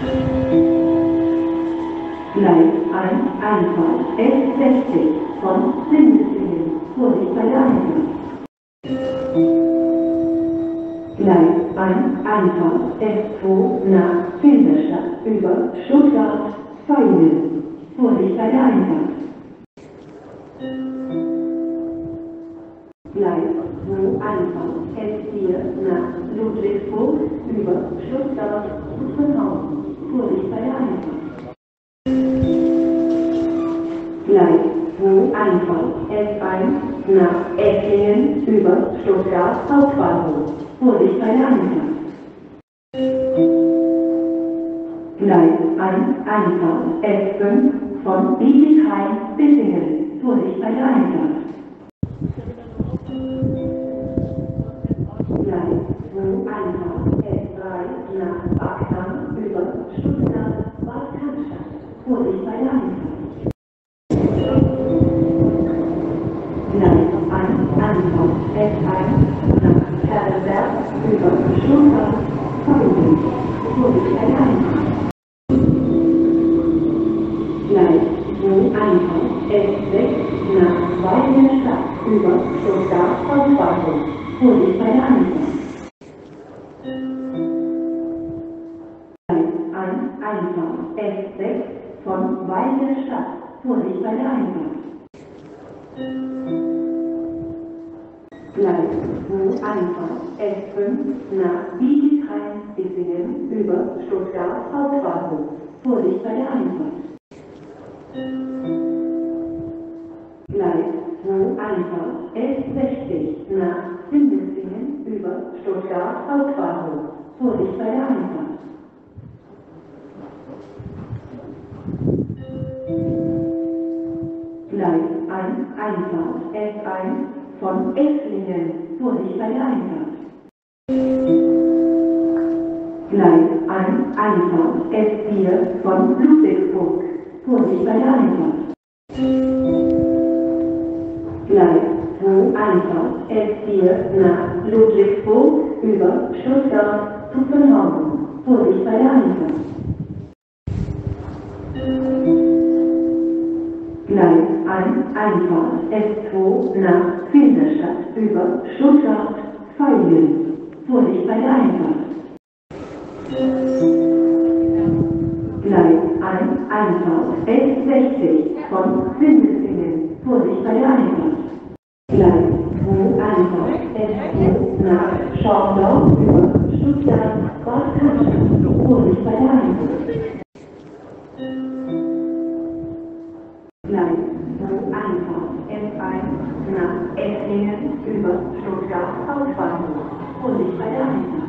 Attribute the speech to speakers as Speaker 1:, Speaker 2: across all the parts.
Speaker 1: Gleis 1 Einfahrt S60 von Sindelfingen. Vorsicht bei der Einfahrt. Gleis 1 Einfahrt S2 nach Filderstadt über Stuttgart Feilen. Vorsicht bei der Einfahrt. Gleis 2 Einfahrt S4 nach Ludwigsburg über Stuttgart Zuffenhausen. Vorsicht bei der Einfahrt. Gleis 2 Einfahrt S1 nach Esslingen über Stuttgart Hauptbahnhof. Vorsicht bei der Einfahrt. Gleis 1 Einfahrt S5 von Bietigheim-Bissingen. Vorsicht bei der Einfahrt. Cannstatt. Vorsicht bei der Einfahrt. Gleis 1 Einfahrt S1 nach Herrenberg über Stuttgart Feuerwehr. Vorsicht bei der Einfahrt. Gleis 2 Einfahrt S6 nach Weidenstadt über Stuttgart Hauptbahnhof. Vorsicht bei der Einfahrt. S6 von Weidenstadt. Vorsicht bei der Einfahrt. Gleis 2 Einfahrt S5 nach Bietigheim-Bissingen über Stuttgart Hauptbahnhof. Vorsicht bei der Einfahrt. Gleis 2 Einfahrt S60 nach Sindelfingen über Stuttgart Hauptbahnhof. Vorsicht bei der Einfahrt. Einfahrt S1 von Esslingen. Bei der Einfahrt. Gleis 1 Einfahrt S4 von Ludwigsburg. Bei der Einfahrt. Gleis 2 Einfahrt S4 nach Ludwigsburg über Stuttgart Zuffenhausen. Vorsicht bei der Einfahrt. Einfahrt S2 nach Filderstadt über Stuttgart Feilen. Vorsicht bei der Einfahrt. Gleis 1 Einfahrt S60 S1 nach Esslingen über Stuttgart Hauptbahnhof. Vorsicht bei der Einfahrt.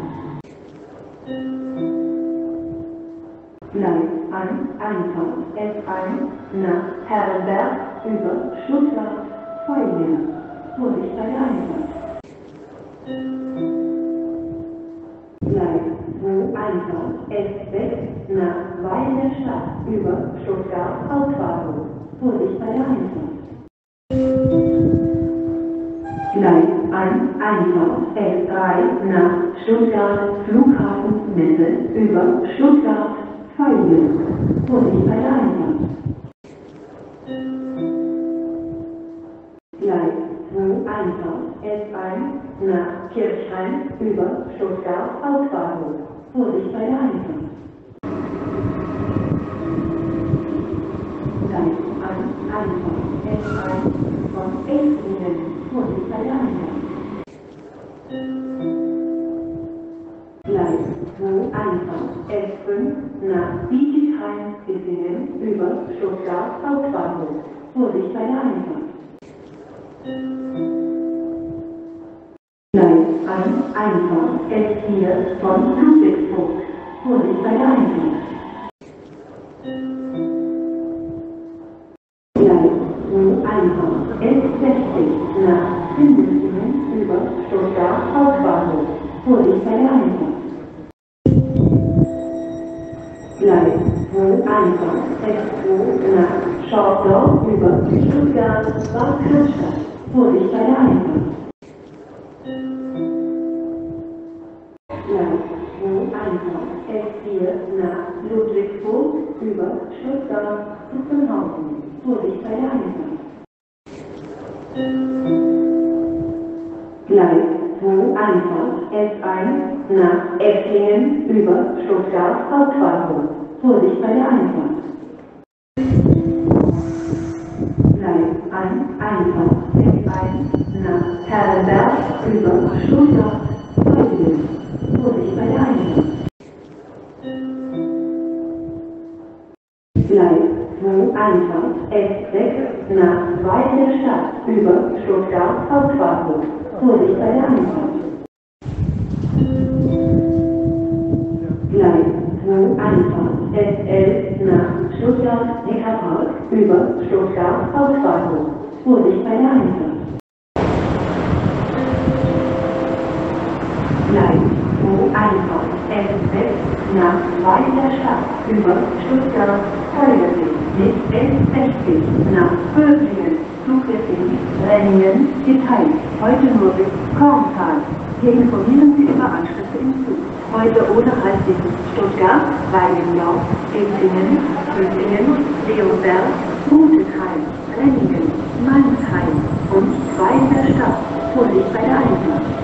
Speaker 1: Gleis 1 Einfahrt S1 nach Herrenberg über Stuttgart Feuerwehr. Vorsicht bei der Einfahrt. Gleis 2 Einfahrt S6 nach Weidenstadt über Stuttgart Hauptbahnhof. Vorsicht bei der Einfahrt. Gleis 1 Einfahrt S3 nach Stuttgart Flughafen Mitte über Stuttgart Feuerwehr. Vorsicht bei der Einfahrt. Gleis 2 Einfahrt S1 nach Kirchheim über Stuttgart Hauptbahnhof. Vorsicht bei der Einfahrt. 2 Einfahrt S5 nach Bietigheim-Bissingen über Stuttgart Hauptbahnhof. Vorsicht bei der Einfahrt. Gleis 1 Einfahrt S4 von Ludwigsburg. Vorsicht bei der Einfahrt. Gleis 2 Einfahrt S60 nach Sindelfingen über Stuttgart Hauptbahnhof. Vorsicht bei der Einfahrt. 2 Einfahrt S2 nach Schorndorf über Stuttgart Bad Cannstatt. Vorsicht bei der Einfahrt. Gleis 2 Einfahrt S4 nach Ludwigsburg über Stuttgart, Zuffenhausen. Einfahrt. Gleis 2 Einfahrt S1 nach Esslingen über Stuttgart Hauptbahnhof. Vorsicht bei der Einfahrt. Gleis 1 Einfahrt S1 nach Herrenberg über Stuttgart Freudingen. Vorsicht bei der Einfahrt. Gleis 2 Einfahrt S6 nach Weite Stadt über Stuttgart Hauptbahnhof. Vorsicht bei der Einfahrt. Gleis 2 Einfahrt S11 nach Stuttgart Neckarpark über Stuttgart Hauptbahnhof. Vorsicht bei der Einfahrt. Gleis 2 Einfahrt S6 nach Weiter Stadt über Stuttgart Feuersee mit S60 nach Böblingen, Zugrichtung Renningen geteilt. Heute nur bis Korntal. Wir informieren Sie über Anschlüsse im Zug. Heute ohne Haltdienst Stuttgart, Weidenlau, Esslingen, Böblingen, Leonberg, Mutekheim, Renningen, Mannheim und Weiter Stadt. Vorsicht bei der Einfahrt.